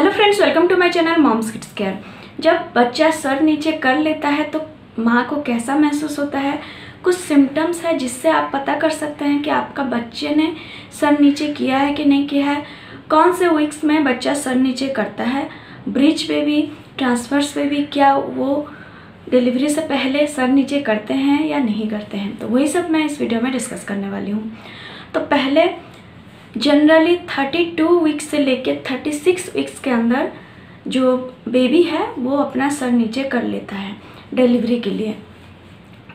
Hello friends welcome to my channel moms kids care जब बच्चा sir नीचे कर लेता है तो माँ को कैसा महसूस होता है? कुछ सिम्टम्स है जिससे आप पता कर सकते हैं कि आपका बच्चे ने सर नीचे किया है कि नहीं किया है। कौन से वीक्स में बच्चा सर नीचे करता है? ब्रिज पे भी ट्रांसफर्स पे भी क्या वो डिलीवरी से पहले सर नीचे करते हैं या नहीं करते हैं? तो वही सब मैं इस वीडियो में डिस्कस करने वाली हूँ। तो पहले जनरली 32 वीक्स से लेके 36 वीक्स के अंदर जो बेबी है वो अपना सर नीचे कर लेता है डिलीवरी के लिए।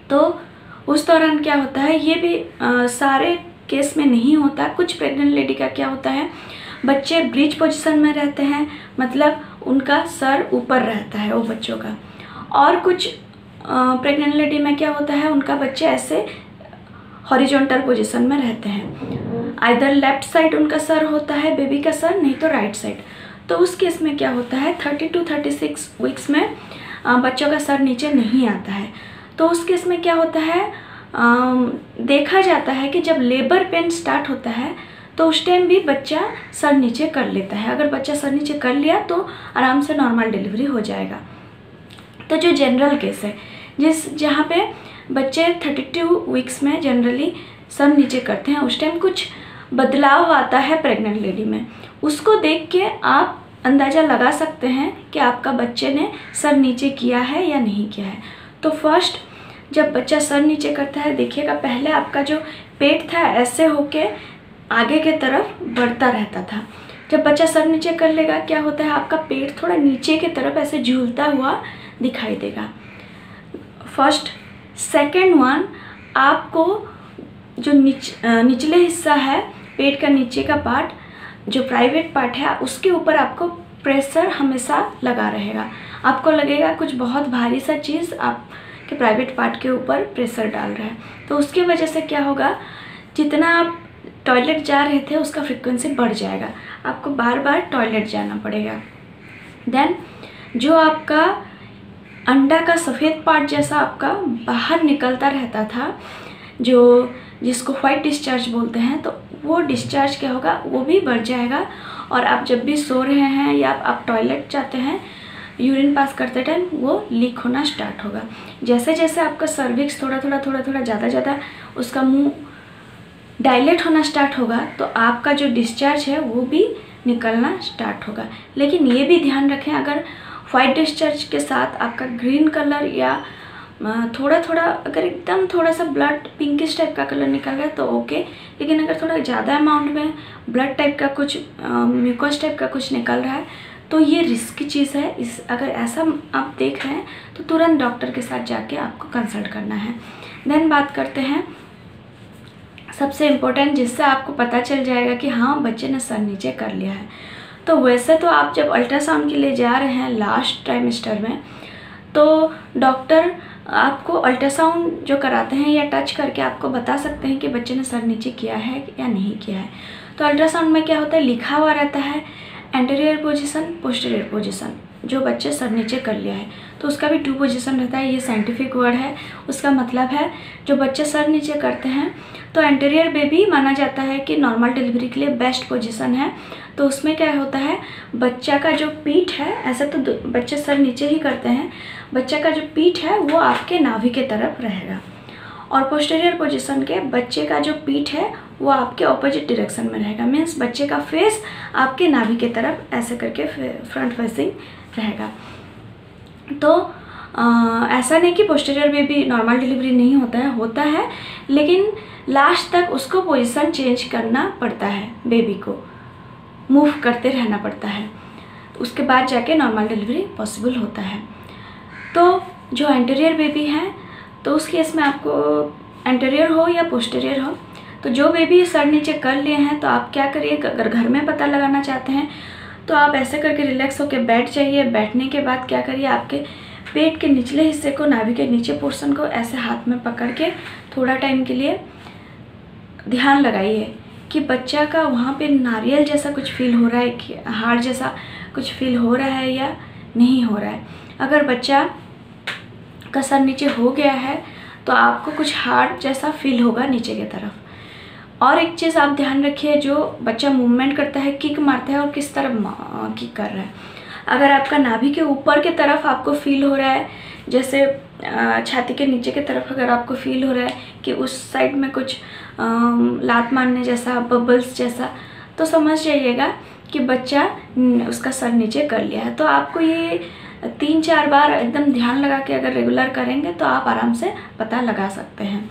तो उस दौरान क्या होता है ये भी आ, सारे केस में नहीं होता। कुछ प्रेग्नेंट लेडी का क्या होता है बच्चे ब्रिज पोजीशन में रहते हैं मतलब उनका सर ऊपर रहता है वो बच्चों का। और कुछ प्रेग्नेंट लेडी में क्या होता है उनका बच्चे ऐसे हॉरिजॉन्टल पोजीशन में रहते हैं। आइधर लेफ़्ट साइड उनका सर होता है, बेबी का सर, नहीं तो राइट साइड। तो उस केस में क्या होता है, thirty two, thirty six weeks में बच्चों का सर नीचे नहीं आता है। तो उस केस में क्या होता है देखा जाता है कि जब लेबर पेन स्टार्ट होता है तो उस टाइम भी बच्चा सर नीचे कर लेता है। अगर बच्चा सर नीचे कर लिया तो आराम से नॉर्मल डिलीवरी हो जाएगा। तो जो जनरल केस है, जिस, जहाँ पे बच्चे 32 वीक्स में जनरली सर नीचे करते हैं। उस टाइम कुछ बदलाव आता है प्रेग्नेंट लेडी में। उसको देख के आप अंदाज़ा लगा सकते हैं कि आपका बच्चे ने सर नीचे किया है या नहीं किया है। तो फ़र्स्ट जब बच्चा सर नीचे करता है, देखिएगा, पहले आपका जो पेट था, ऐसे होके आगे के तरफ़ बढ़ता रहता था। जब बच्चा सर नीचे कर लेगा, क्या होता है, आपका पेट थोड़ा नीचे की तरफ़ ऐसे झूलता हुआ दिखाई देगा। फ़र्स्ट सेकेंड वन आपको जो निच निचले हिस्सा है, पेट का नीचे का पार्ट जो प्राइवेट पार्ट है, उसके ऊपर आपको प्रेशर हमेशा लगा रहेगा। आपको लगेगा कुछ बहुत भारी सा चीज़ आपके प्राइवेट पार्ट के ऊपर प्रेशर डाल रहा है। तो उसकी वजह से क्या होगा, जितना आप टॉयलेट जा रहे थे, उसका फ्रिक्वेंसी बढ़ जाएगा। आपको बार बार टॉयलेट जाना पड़ेगा। देन जो आपका अंडा का सफ़ेद पार्ट जैसा आपका बाहर निकलता रहता था, जो जिसको वाइट डिस्चार्ज बोलते हैं तो वो डिस्चार्ज क्या होगा? वो भी बढ़ जाएगा। और आप जब भी सो रहे हैं या आप टॉयलेट जाते हैं यूरिन पास करते टाइम वो लीक होना स्टार्ट होगा। जैसे जैसे आपका सर्विक्स थोड़ा थोड़ा थोड़ा थोड़ा ज़्यादा ज़्यादा उसका मुँह डायलेट होना स्टार्ट होगा तो आपका जो डिस्चार्ज है वो भी निकलना स्टार्ट होगा। लेकिन ये भी ध्यान रखें, अगर वाइट डिस्चार्ज के साथ आपका ग्रीन कलर या थोड़ा थोड़ा अगर एकदम थोड़ा सा ब्लड पिंकिश टाइप का कलर निकल गया तो ओके लेकिन अगर थोड़ा ज़्यादा अमाउंट में ब्लड टाइप का कुछ म्यूकोस टाइप का कुछ निकल रहा है तो ये रिस्क चीज़ है. इस, अगर ऐसा आप देख रहे हैं तो तुरंत डॉक्टर के साथ जाके आपको कंसल्ट करना है. देन बात करते हैं, सबसे इम्पोर्टेंट जिससे आपको पता चल जाएगा कि हाँ बच्चे ने सर नीचे कर लिया है. तो वैसे तो आप जब अल्ट्रासाउंड के लिए जा रहे हैं लास्ट ट्राइमेस्टर में तो डॉक्टर आपको अल्ट्रासाउंड जो कराते हैं या टच करके आपको बता सकते हैं कि बच्चे ने सर नीचे किया है या नहीं किया है। तो अल्ट्रासाउंड में क्या होता है? लिखा हुआ रहता है एंटेरियर पोजिशन पोस्टेरियर पोजिशन जो बच्चे सर नीचे कर लिया है। तो उसका भी टू पोजिशन रहता है, ये साइंटिफिक वर्ड है। उसका मतलब है, जो बच्चे सर नीचे करते हैं तो एंटेरियर बेबी माना जाता है कि नॉर्मल डिलीवरी के लिए बेस्ट पोजिशन है। तो उसमें क्या होता है, बच्चा का जो पीठ है, ऐसे तो बच्चे सर नीचे ही करते हैं, बच्चा का जो पीठ है, वो आपके नाभि के तरफ़ रहेगा। और पोस्टेरियर पोजीशन के बच्चे का जो पीठ है, वो आपके ऑपोजिट डायरेक्शन में रहेगा। मीन्स बच्चे का फेस आपके नाभि के तरफ़, ऐसे करके फ्रंट फेसिंग रहेगा। तो आ, ऐसा नहीं कि पोस्टेरियर में भी नॉर्मल डिलीवरी नहीं होता है होता है लेकिन लास्ट तक उसको पोजीशन चेंज करना पड़ता है बेबी को। मूव करते रहना पड़ता है। उसके बाद जाके नॉर्मल डिलीवरी पॉसिबल होता है। तो जो एंटेरियर बेबी है तो उस केस में आपको एंटेरियर हो या पोस्टेरियर हो तो जो बेबी सर नीचे कर लिए हैं तो आप क्या करिए अगर घर में पता लगाना चाहते हैं तो आप ऐसे करके रिलैक्स होकर बैठ जाइए। बैठने के बाद क्या करिए, आपके पेट के निचले हिस्से को, नाभि के नीचे पोर्शन को ऐसे हाथ में पकड़ के थोड़ा टाइम के लिए ध्यान लगाइए कि बच्चा का वहाँ पे नारियल जैसा कुछ फील हो रहा है, कि हार्ड जैसा कुछ फील हो रहा है या नहीं हो रहा है। अगर बच्चा का सर नीचे हो गया है तो आपको कुछ हार्ड जैसा फील होगा नीचे की तरफ़। और एक चीज़ आप ध्यान रखिए, जो बच्चा मूवमेंट करता है किक मारता है और किस तरफ़ किक कर रहा है। अगर आपका नाभि के ऊपर के तरफ़ आपको फील हो रहा है, जैसे छाती के नीचे की तरफ़ अगर आपको फील हो रहा है कि उस साइड में कुछ लात मारने जैसा बबल्स जैसा तो समझ जाइएगा कि बच्चा उसका सर नीचे कर लिया है। तो आपको ये तीन चार बार एकदम ध्यान लगा के अगर रेगुलर करेंगे तो आप आराम से पता लगा सकते हैं।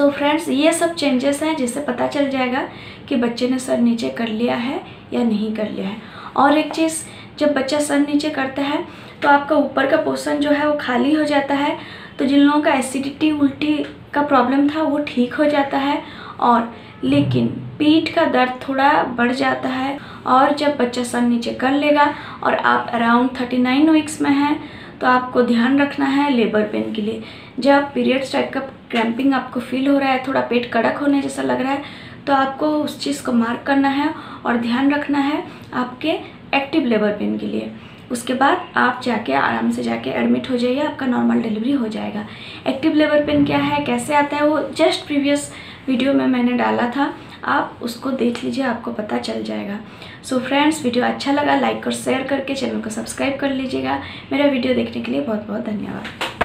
सो so फ्रेंड्स ये सब चेंजेस हैं जिससे पता चल जाएगा कि बच्चे ने सर नीचे कर लिया है या नहीं कर लिया है। और एक चीज़, जब बच्चा सर नीचे करता है तो आपका ऊपर का पोर्सन जो है वो खाली हो जाता है। तो जिन लोगों का एसिडिटी उल्टी का प्रॉब्लम था, वो ठीक हो जाता है। और लेकिन पीठ का दर्द थोड़ा बढ़ जाता है। और जब बच्चा सर नीचे कर लेगा, और आप अराउंड थर्टी नाइन वीक्स में हैं तो आपको ध्यान रखना है लेबर पेन के लिए। जब पीरियड्स टाइप का क्रैम्पिंग आपको फील हो रहा है, थोड़ा पेट कड़क होने जैसा लग रहा है तो आपको उस चीज़ को मार्क करना है और ध्यान रखना है आपके एक्टिव लेबर पेन के लिए। उसके बाद आप जाके आराम से जाके एडमिट हो जाइए, आपका नॉर्मल डिलीवरी हो जाएगा। एक्टिव लेबर पेन क्या है, कैसे आता है, वो जस्ट प्रीवियस वीडियो में मैंने डाला था। आप उसको देख लीजिए, आपको पता चल जाएगा। सो so फ्रेंड्स वीडियो अच्छा लगा लाइक और शेयर करके चैनल को सब्सक्राइब कर लीजिएगा। मेरा वीडियो देखने के लिए बहुत बहुत धन्यवाद।